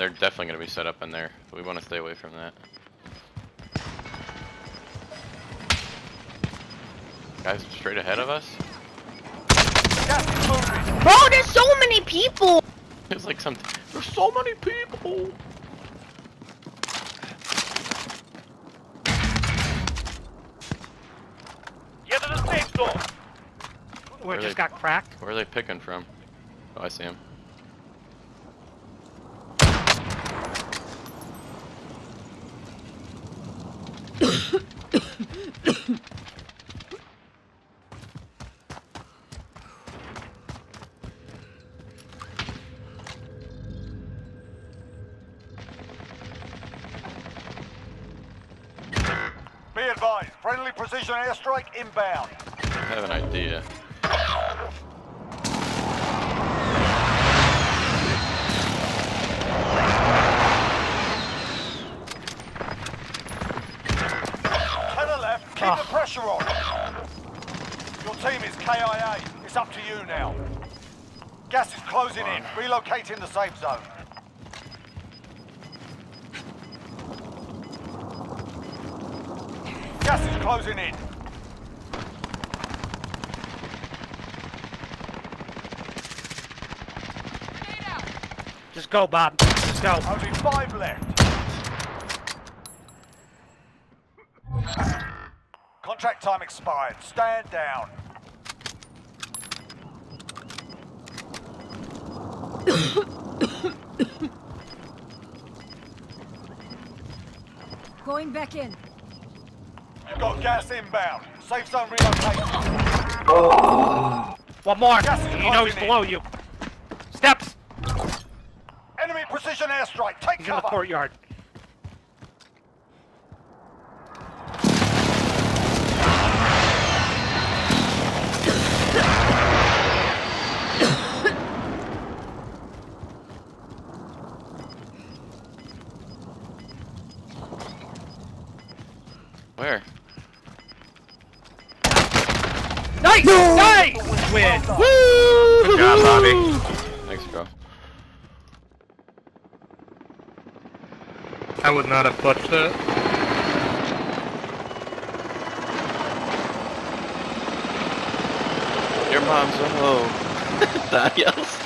They're definitely gonna be set up in there. But we want to stay away from that. Guys, straight ahead of us. Gas. Bro, there's so many people! It's like some. There's so many people. Get to the safe zone. Where it Really? just got cracked. Where are they picking from? Oh, I see him. Be advised, friendly precision airstrike inbound. I have an idea. To the left, keep ah. the pressure on. Your team is KIA. It's up to you now. Gas is closing in. Relocating the safe zone. Gas is closing in. Just go, Bob. Just go. Only five left. Contract time expired. Stand down. Going back in. You've got gas inbound. Safe zone relocated. One more. Gas is You know he's closing in. below you. Steps. Enemy precision airstrike. Take He's in the cover. courtyard. Where? Nice! Nice! Win. Well Good job, Bobby. Thanks, bro. I would not have clutched that. Your mom's a hoe. That yells.